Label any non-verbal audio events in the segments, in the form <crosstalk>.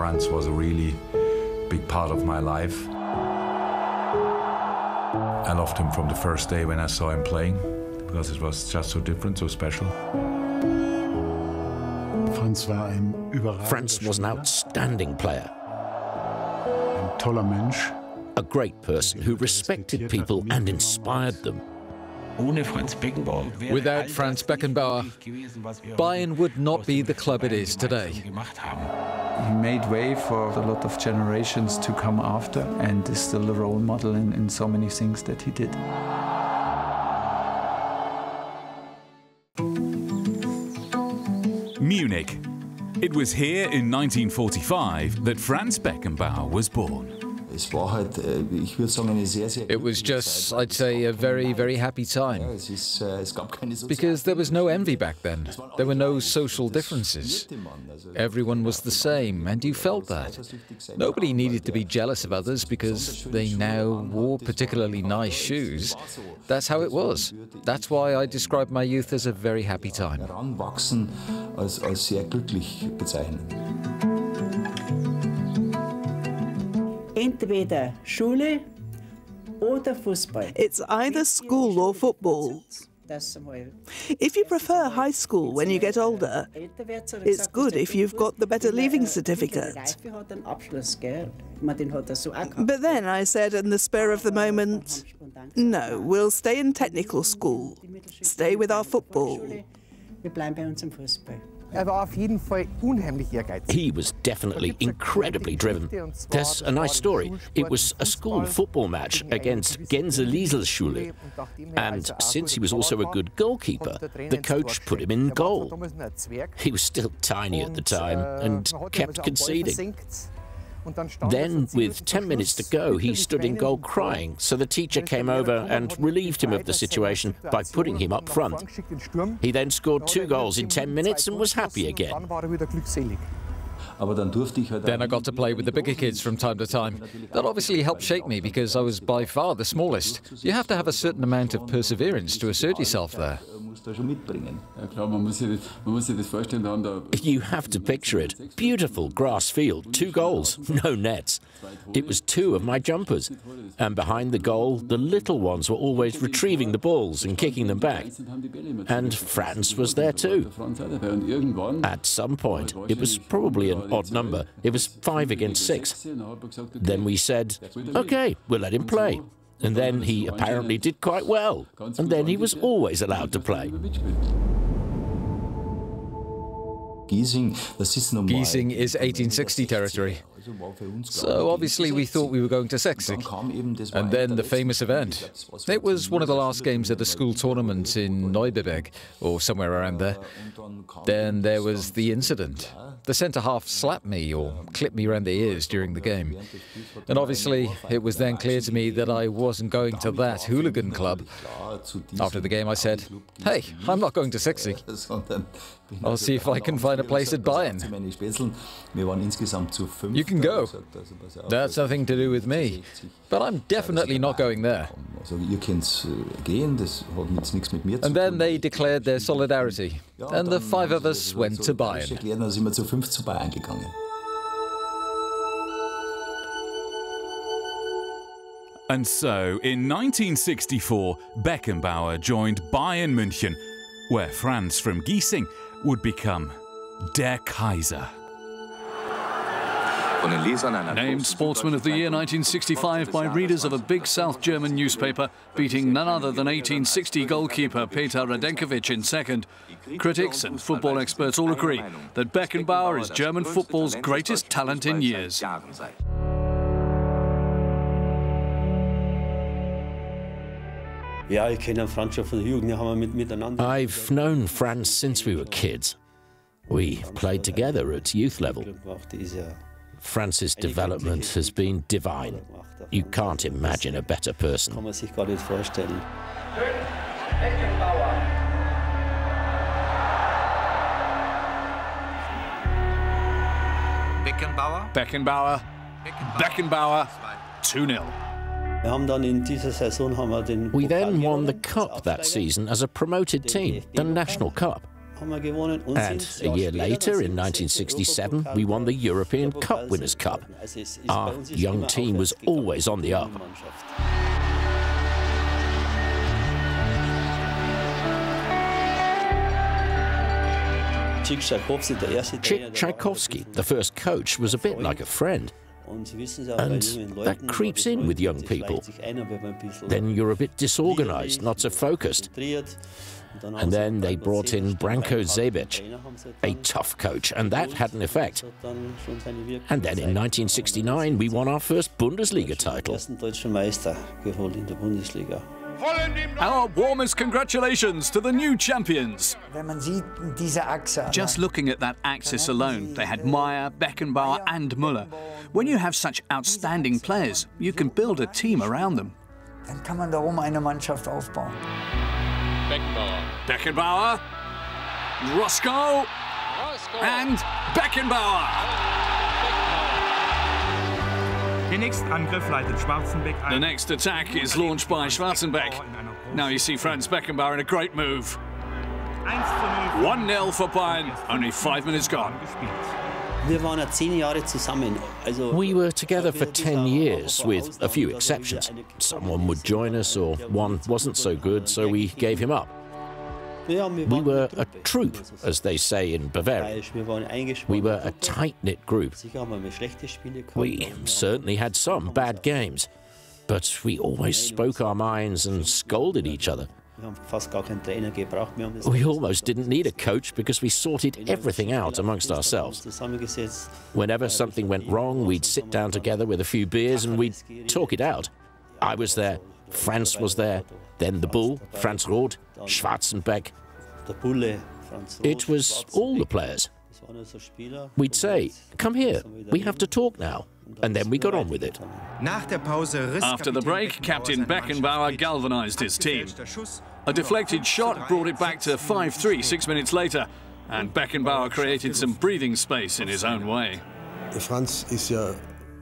Franz was a really big part of my life. I loved him from the first day when I saw him playing because it was just so different, so special. Franz war ein Franz was an outstanding player, ein toller Mensch. a great person who respected people and inspired them. Without Franz Beckenbauer, Bayern would not be the club it is today. He made way for a lot of generations to come after and is still a role model in, in so many things that he did. Munich. It was here in 1945 that Franz Beckenbauer was born. It was just, I'd say, a very, very happy time. Because there was no envy back then. There were no social differences. Everyone was the same, and you felt that. Nobody needed to be jealous of others because they now wore particularly nice shoes. That's how it was. That's why I describe my youth as a very happy time. Entweder Schule oder Fußball. It's either school or football. If you prefer high school when you get older, Älter wird, so it's good if you've got the better leaving certificate. Reife hat einen Abschluss, gell? Ich meine, den hat er so auch gehabt. But then I said, in the spur of the moment, no, we'll stay in technical school, stay with our football. Wir bleiben bei unserem Fußball. Er war auf jeden Fall unheimlich ehrgeizig. He was definitely incredibly driven. There's a nice story. It was a school football match against Gense Lieselsschule. And since he was also a good goalkeeper, the coach put him in goal. He was still tiny at the time and kept conceding. Then, with 10 minutes to go, he stood in goal crying, so the teacher came over and relieved him of the situation by putting him up front. He then scored two goals in 10 minutes and was happy again. Then I got to play with the bigger kids from time to time. That obviously helped shape me because I was by far the smallest. You have to have a certain amount of perseverance to assert yourself there. You have to picture it. Beautiful grass field, two goals, <laughs> no nets. It was two of my jumpers. And behind the goal, the little ones were always retrieving the balls and kicking them back. And Franz was there too. At some point, it was probably an odd number. It was five against six. Then we said, OK, we'll let him play. And then he apparently did quite well. And then he was always allowed to play. Giesing is 1860 territory. So obviously we thought we were going to Sechzig. And then the famous event. It was one of the last games at the school tournament in Neubiberg, or somewhere around there. Then there was the incident. The centre half slapped me or clipped me around the ears during the game. And obviously it was then clear to me that I wasn't going to that hooligan club. After the game I said, hey, I'm not going to Sechzig. <laughs> I'll see if I can find a place at Bayern. You can go. That's nothing to do with me. But I'm definitely not going there. And then they declared their solidarity. And the five of us went to Bayern. And so, in 1964, Beckenbauer joined Bayern München, where Franz from Giesing would become Der Kaiser. Named Sportsman of the Year 1965 by readers of a big South German newspaper, beating none other than 1860 goalkeeper Peter Radenkovic in second. Critics and football experts all agree that Beckenbauer is German football's greatest talent in years. I've known Franz since we were kids. We played together at youth level. Franz's development has been divine. You can't imagine a better person. Beckenbauer. Beckenbauer. Beckenbauer. 2 0. We then won the cup that season as a promoted team, the National Cup. And a year later, in 1967, we won the European Cup Winners' Cup. Our young team was always on the up. Tschik Čajkovski, the first coach, was a bit like a friend. And that creeps in with young people. Then you're a bit disorganized, not so focused. And then they brought in Branko Zebec, a tough coach, and that had an effect. And then in 1969, we won our first Bundesliga title. Our warmest congratulations to the new champions. Just looking at that axis alone, they had Maier, Beckenbauer and Müller. When you have such outstanding players, you can build a team around them. Dann kann man darum eine Mannschaft aufbauen. Beckenbauer. Beckenbauer. Roscoe. And Beckenbauer. Den nächsten Angriff leitet Schwarzenbeck ein. The next attack is launched by Schwarzenbeck. Now you see Franz Beckenbauer in a great move. 1-0 for Bayern, only five minutes gone. We were together for 10 years, with a few exceptions. Someone would join us, or one wasn't so good, so we gave him up. We were a troop, as they say in Bavaria. We were a tight knit group. We certainly had some bad games, but we always spoke our minds and scolded each other. We almost didn't need a coach because we sorted everything out amongst ourselves. Whenever something went wrong, we'd sit down together with a few beers and we'd talk it out. I was there, Franz was there, then the Bull, Franz Roth, Schwarzenbeck. It was all the players. We'd say, come here, we have to talk now. And then we got on with it. After the break, Captain Beckenbauer galvanized his team. A deflected shot brought it back to 5-3 six minutes later, and Beckenbauer created some breathing space in his own way.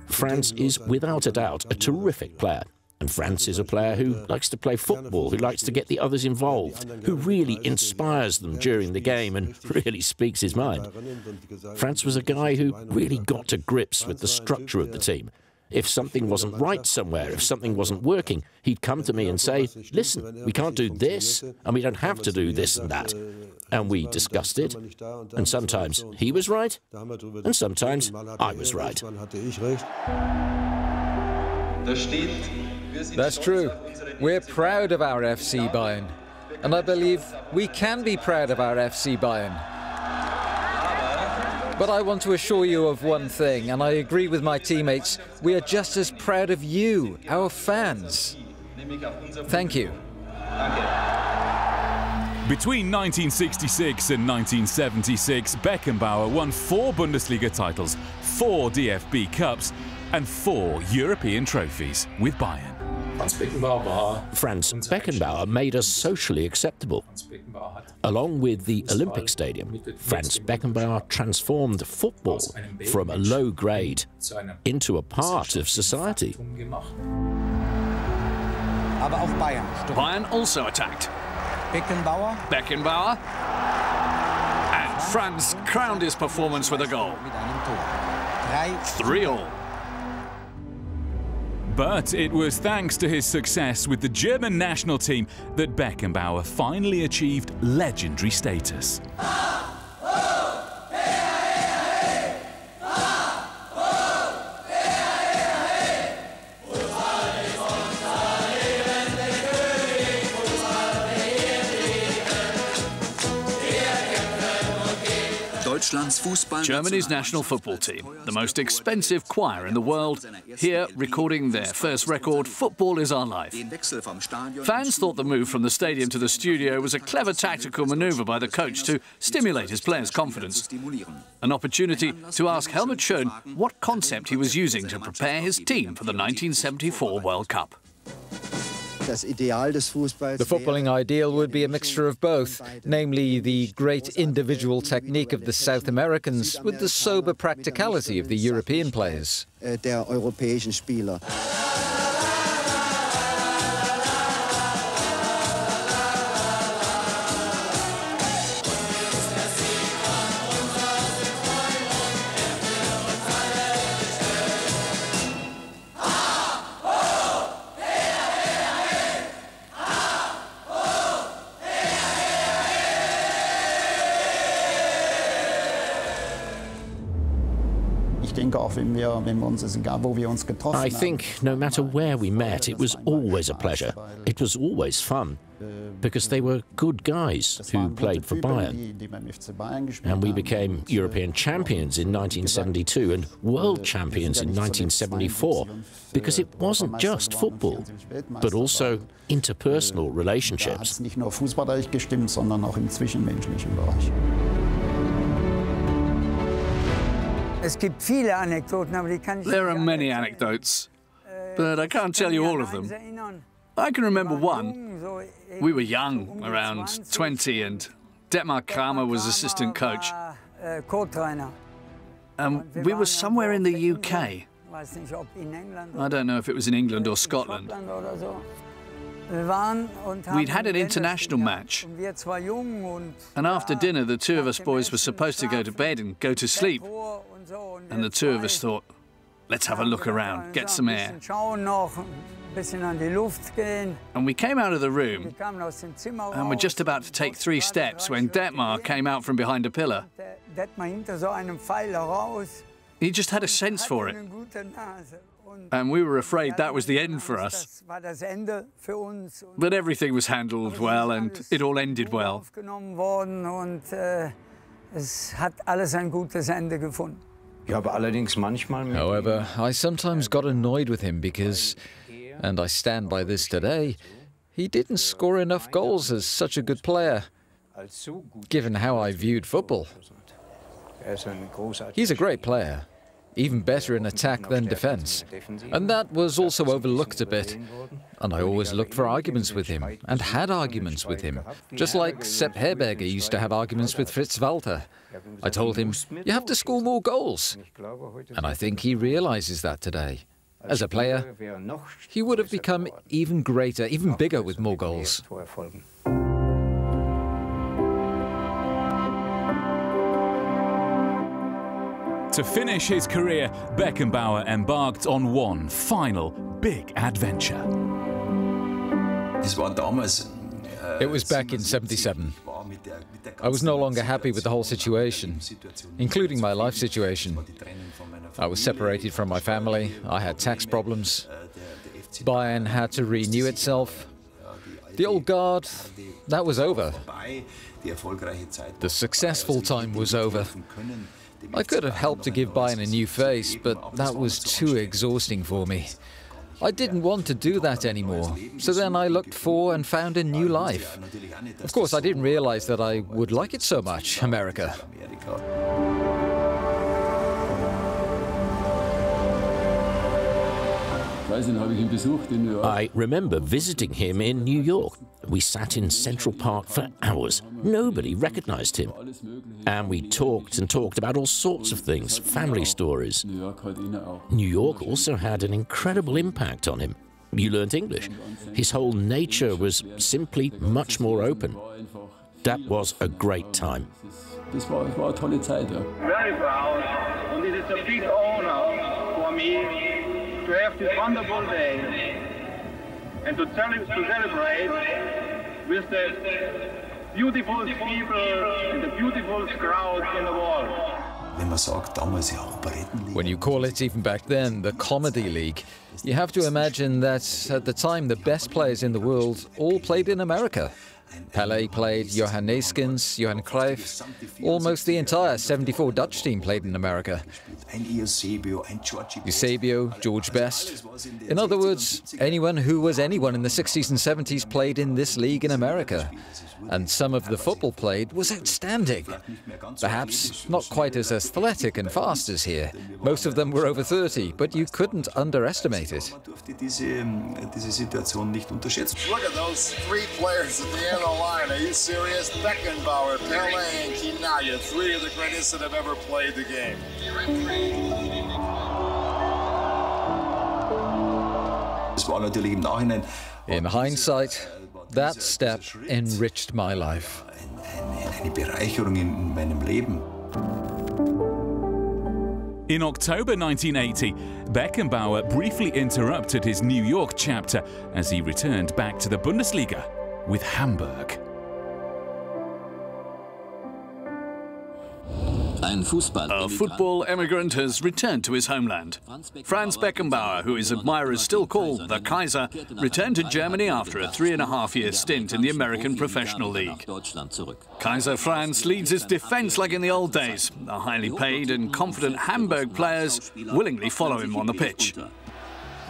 Franz is without a doubt a terrific player. And Franz is a player who likes to play football, who likes to get the others involved, who really inspires them during the game and <laughs> really speaks his mind. Franz was a guy who really got to grips with the structure of the team. If something wasn't right somewhere, if something wasn't working, he'd come to me and say, Listen, we can't do this, and we don't have to do this and that. And we discussed it, and sometimes he was right, and sometimes I was right. That's true. We're proud of our FC Bayern. And I believe we can be proud of our FC Bayern. But I want to assure you of one thing, and I agree with my teammates. We are just as proud of you, our fans. Thank you. Between 1966 and 1976, Beckenbauer won four Bundesliga titles, four DFB Cups, and four European trophies with Bayern. Franz Beckenbauer made us socially acceptable. Along with the Olympic Stadium, Franz Beckenbauer transformed football from a low grade into a part of society. Bayern also attacked. Beckenbauer. Beckenbauer. And Franz crowned his performance with a goal. 3 all. But it was thanks to his success with the German national team that Beckenbauer finally achieved legendary status. Germany's national football team, the most expensive choir in the world, here recording their first record, Football is Our Life. Fans thought the move from the stadium to the studio was a clever tactical manoeuvre by the coach to stimulate his players' confidence. An opportunity to ask Helmut Schön what concept he was using to prepare his team for the 1974 World Cup. The footballing ideal would be a mixture of both, namely the great individual technique of the South Americans with the sober practicality of the European players. I think no matter where we met, it was always a pleasure. It was always fun. Because they were good guys who played for Bayern. And we became European champions in 1972 and world champions in 1974 because it wasn't just football, but also interpersonal relationships. There are many anecdotes, but I can't tell you all of them. I can remember one. We were young, around 20, and Dettmar Cramer was assistant coach. And um, we were somewhere in the UK. I don't know if it was in England or Scotland. We'd had an international match, and after dinner, the two of us boys were supposed to go to bed and go to sleep. And the two of us thought, let's have a look around, get some air. And we came out of the room and were just about to take three steps when Dettmar came out from behind a pillar. He just had a sense for it. And we were afraid that was the end for us. But everything was handled well and it all ended well. However, I sometimes got annoyed with him because, and I stand by this today, he didn't score enough goals as such a good player, given how I viewed football. He's a great player, even better in attack than defence. And that was also overlooked a bit. And I always looked for arguments with him, and had arguments with him, just like Sepp Herberger used to have arguments with Fritz Walter. I told him, you have to score more goals. And I think he realizes that today. As a player, he would have become even greater, even bigger with more goals. To finish his career, Beckenbauer embarked on one final big adventure. It was back in 77. I was no longer happy with the whole situation, including my life situation. I was separated from my family, I had tax problems, Bayern had to renew itself. The old guard, that was over. The successful time was over. I could have helped to give Bayern a new face, but that was too exhausting for me. I didn't want to do that anymore, so then I looked for and found a new life. Of course, I didn't realize that I would like it so much, America. I remember visiting him in New York. We sat in Central Park for hours. Nobody recognized him. And we talked and talked about all sorts of things, family stories. New York also had an incredible impact on him. You learnt English. His whole nature was simply much more open. That was a great time. Very proud, and it is a big honor for me to have this wonderful day and to, tell him to celebrate with the beautiful people and the beautiful crowd in the world. When you call it, even back then, the Comedy League, you have to imagine that at the time the best players in the world all played in America. Pelé played, Johan Neeskens, Johan Cruyff. Almost the entire 74 Dutch team played in America. Eusebio, George Best. In other words, anyone who was anyone in the 60s and 70s played in this league in America. And some of the football played was outstanding. Perhaps not quite as athletic and fast as here. Most of them were over 30, but you couldn't underestimate it. Look at those three players at the end of the line. Are you serious? Beckenbauer, Pele, and Chinaglia, three of the greatest that have ever played the game. In hindsight, that step enriched my life. In October 1980, Beckenbauer briefly interrupted his New York chapter as he returned back to the Bundesliga with Hamburg. A football emigrant has returned to his homeland. Franz Beckenbauer, who his admirers still call the Kaiser, returned to Germany after a three and a half year stint in the American Professional League. Kaiser Franz leads his defense like in the old days. The highly paid and confident Hamburg players willingly follow him on the pitch.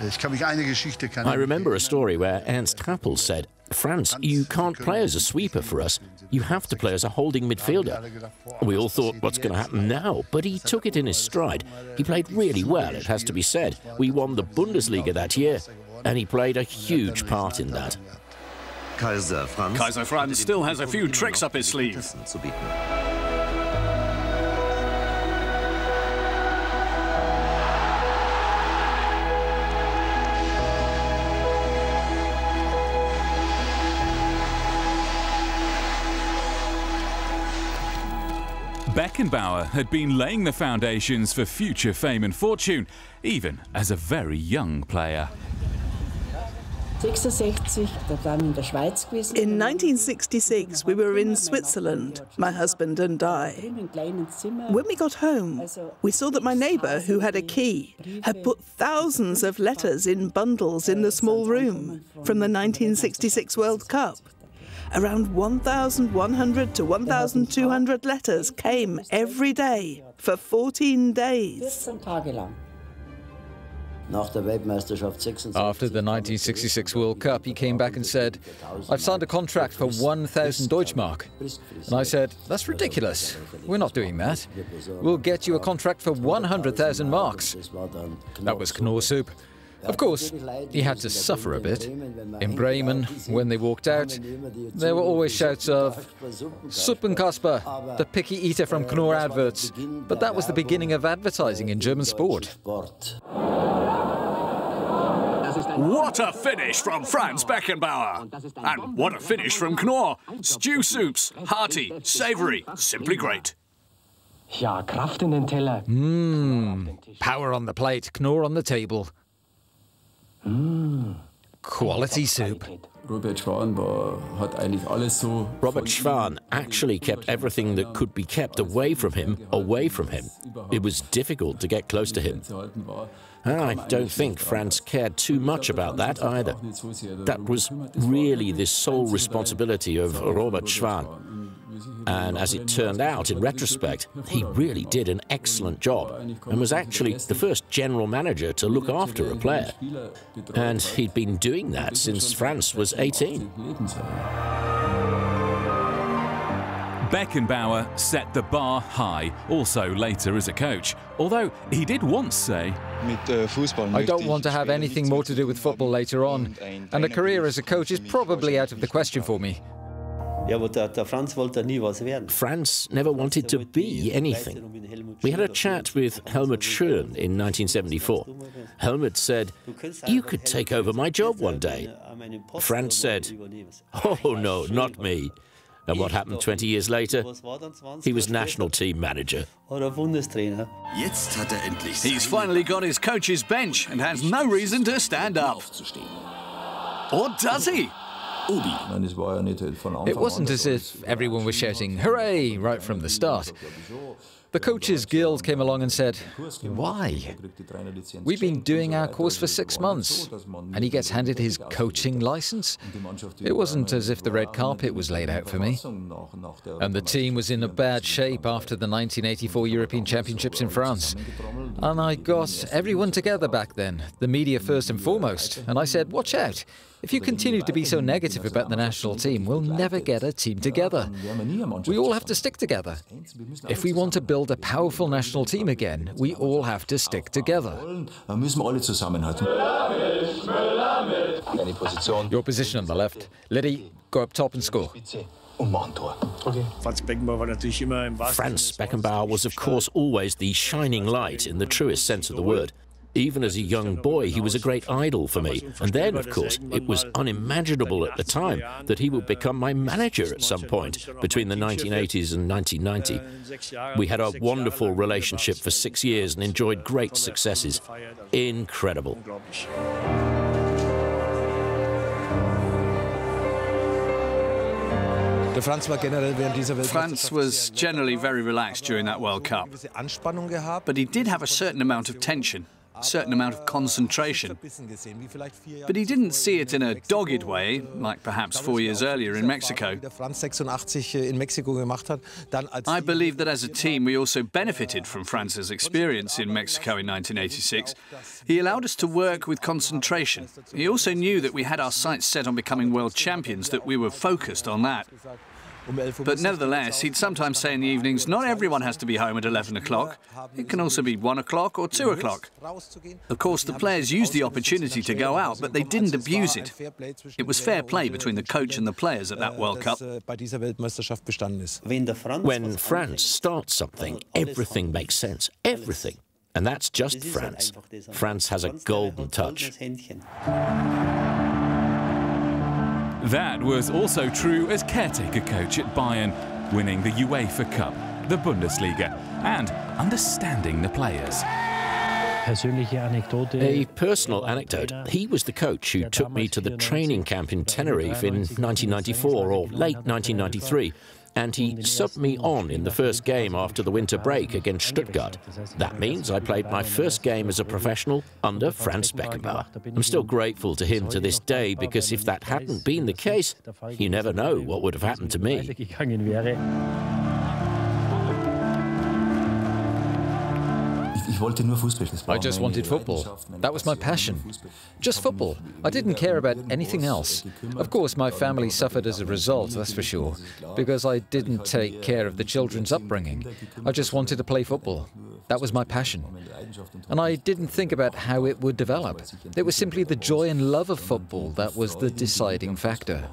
I remember a story where Ernst Happel said, Franz, you can't play as a sweeper for us. You have to play as a holding midfielder. We all thought, what's going to happen now? But he took it in his stride. He played really well, it has to be said. We won the Bundesliga that year, and he played a huge part in that. Kaiser Franz, Kaiser Franz still has a few tricks up his sleeve. Beckenbauer had been laying the foundations for future fame and fortune, even as a very young player. In 1966, we were in Switzerland, my husband and I. When we got home, we saw that my neighbour, who had a key, had put thousands of letters in bundles in the small room from the 1966 World Cup. Around 1,100 to 1,200 letters came every day for 14 days. After the 1966 World Cup, he came back and said, I've signed a contract for 1,000 Deutschmark. And I said, That's ridiculous. We're not doing that. We'll get you a contract for 100,000 marks. That was Knorr soup. Of course, he had to suffer a bit. In Bremen, when they walked out, there were always shouts of Suppenkasper, the picky eater from Knorr adverts. But that was the beginning of advertising in German sport. What a finish from Franz Beckenbauer! And what a finish from Knorr! Stew soups, hearty, savoury, simply great. Mmm, power on the plate, Knorr on the table. Mm. Quality soup. Robert Schwan actually kept everything that could be kept away from him away from him. It was difficult to get close to him. I don't think Franz cared too much about that either. That was really the sole responsibility of Robert Schwan. And as it turned out, in retrospect, he really did an excellent job and was actually the first general manager to look after a player. And he'd been doing that since Franz was 18. Beckenbauer set the bar high, also later as a coach, although he did once say, I don't want to have anything more to do with football later on, and a career as a coach is probably out of the question for me. Franz never wanted to be anything. We had a chat with Helmut Schön in 1974. Helmut said, You could take over my job one day. Franz said, Oh, no, not me. And what happened 20 years later? He was national team manager. He's finally got his coach's bench and has no reason to stand up. Or does he? It wasn't as if everyone was shouting, hooray, right from the start. The Coaches Guild came along and said, Why? We've been doing our course for six months, and he gets handed his coaching license. It wasn't as if the red carpet was laid out for me. And the team was in a bad shape after the 1984 European Championships in France. And I got everyone together back then, the media first and foremost, and I said, Watch out. If you continue to be so negative about the national team, we'll never get a team together. We all have to stick together. If we want to build a powerful national team again, we all have to stick together. Your position on the left. Litti, go up top and score. Franz Beckenbauer was, of course, always the shining light in the truest sense of the word. Even as a young boy, he was a great idol for me. And then, of course, it was unimaginable at the time that he would become my manager at some point between the 1980s and 1990. We had a wonderful relationship for six years and enjoyed great successes. Incredible. Franz was generally very relaxed during that World Cup, but he did have a certain amount of tension certain amount of concentration. But he didn't see it in a dogged way, like perhaps four years earlier in Mexico. I believe that as a team we also benefited from Franz's experience in Mexico in 1986. He allowed us to work with concentration. He also knew that we had our sights set on becoming world champions, that we were focused on that. But nevertheless, he'd sometimes say in the evenings, not everyone has to be home at 11 o'clock. It can also be 1 o'clock or 2 o'clock. Of course, the players used the opportunity to go out, but they didn't abuse it. It was fair play between the coach and the players at that World Cup. When Franz starts something, everything makes sense. Everything. And that's just Franz. Franz has a golden touch. That was also true as caretaker coach at Bayern, winning the UEFA Cup, the Bundesliga, and understanding the players. A personal anecdote. He was the coach who took me to the training camp in Tenerife in 1994 or late 1993 and he subbed me on in the first game after the winter break against Stuttgart. That means I played my first game as a professional under Franz Beckenbauer. I'm still grateful to him to this day because if that hadn't been the case, you never know what would have happened to me. I just wanted football. That was my passion. Just football. I didn't care about anything else. Of course, my family suffered as a result, that's for sure, because I didn't take care of the children's upbringing. I just wanted to play football. That was my passion. And I didn't think about how it would develop. It was simply the joy and love of football that was the deciding factor.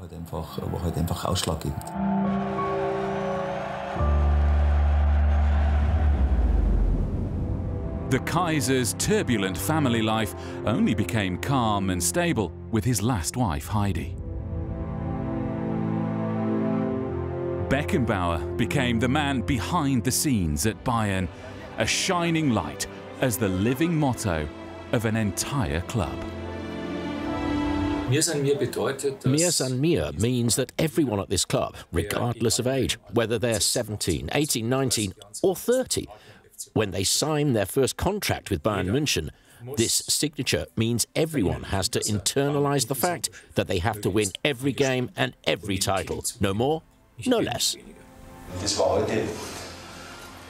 The Kaiser's turbulent family life only became calm and stable with his last wife, Heidi. Beckenbauer became the man behind the scenes at Bayern, a shining light as the living motto of an entire club. Mir san mir means that everyone at this club, regardless of age, whether they're 17, 18, 19 or 30, when they sign their first contract with Bayern München, this signature means everyone has to internalize the fact that they have to win every game and every title. No more, no less.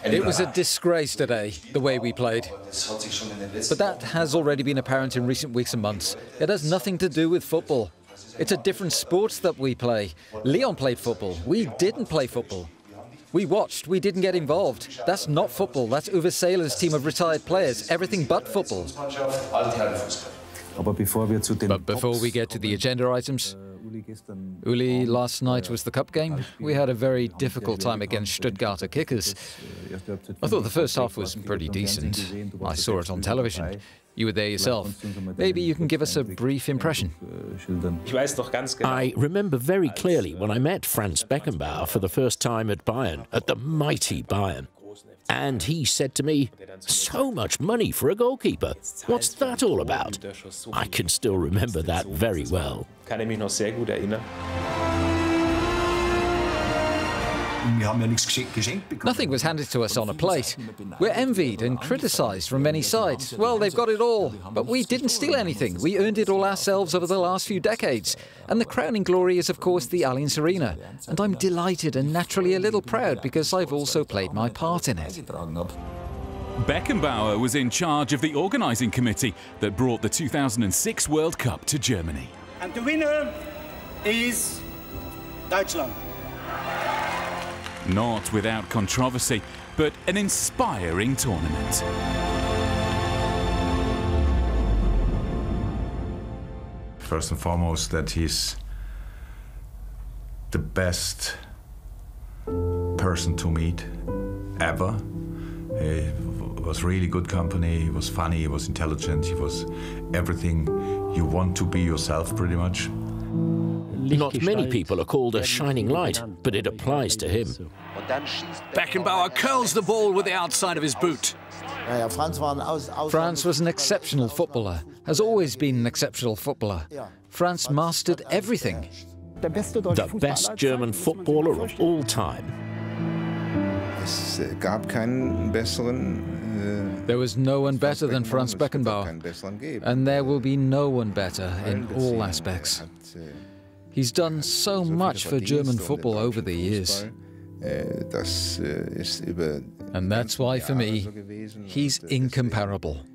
It was a disgrace today, the way we played. But that has already been apparent in recent weeks and months. It has nothing to do with football. It's a different sport that we play. Lyon played football. We didn't play football. We watched, we didn't get involved. That's not football, that's Uwe Seeler's team of retired players, everything but football. But before we get to the agenda items, Uli, last night was the cup game. We had a very difficult time against Stuttgarter kickers. I thought the first half was pretty decent. I saw it on television. You were there yourself. Maybe you can give us a brief impression. I remember very clearly when I met Franz Beckenbauer for the first time at Bayern, at the mighty Bayern. And he said to me, So much money for a goalkeeper. What's that all about? I can still remember that very well. Nothing was handed to us on a plate. We're envied and criticised from many sides. Well, they've got it all. But we didn't steal anything. We earned it all ourselves over the last few decades. And the crowning glory is, of course, the Allianz Arena. And I'm delighted and naturally a little proud because I've also played my part in it. Beckenbauer was in charge of the organising committee that brought the 2006 World Cup to Germany. And the winner is Deutschland. Not without controversy, but an inspiring tournament. First and foremost, that he's the best person to meet ever. He was really good company, he was funny, he was intelligent, he was everything you want to be yourself pretty much. Not many people are called a shining light, but it applies to him. Beckenbauer curls the ball with the outside of his boot. Franz was an exceptional footballer, has always been an exceptional footballer. Franz mastered everything. The best German footballer of all time. There was no one better than Franz Beckenbauer, and there will be no one better in all aspects. He's done so much for German football over the years. And that's why, for me, he's incomparable.